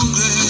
hombre.